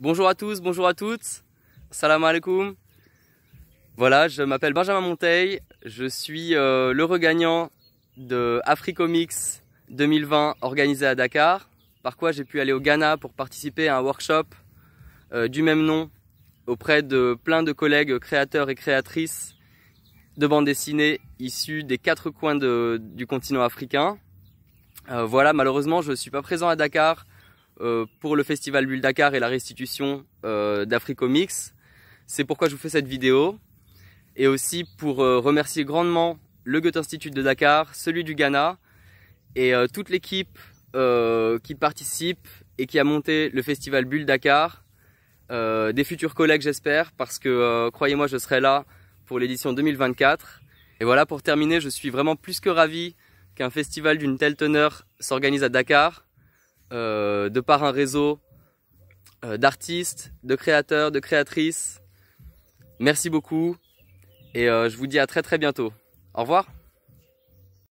Bonjour à tous, bonjour à toutes. Salam alaikum. Voilà, je m'appelle Benjamin Monteil. Je suis euh, le regagnant de Africomix 2020 organisé à Dakar. Par quoi j'ai pu aller au Ghana pour participer à un workshop euh, du même nom auprès de plein de collègues créateurs et créatrices de bandes dessinées issues des quatre coins du continent africain. Euh, voilà, malheureusement, je ne suis pas présent à Dakar euh, pour le festival Bulle Dakar et la restitution euh. C'est pourquoi je vous fais cette vidéo. Et aussi pour euh, remercier grandement le Goethe Institute de Dakar, celui du Ghana et toute l'équipe qui participe et qui a monté le festival Bulle Dakar. des futurs collègues j'espère parce que croyez-moi je serai là pour l'édition 2024. Et voilà pour terminer je suis vraiment plus que ravi qu'un festival d'une telle teneur s'organise à Dakar euh, de par un réseau euh, d'artistes, de créateurs, de créatrices. Merci beaucoup et euh, je vous dis à très très bientôt. Au revoir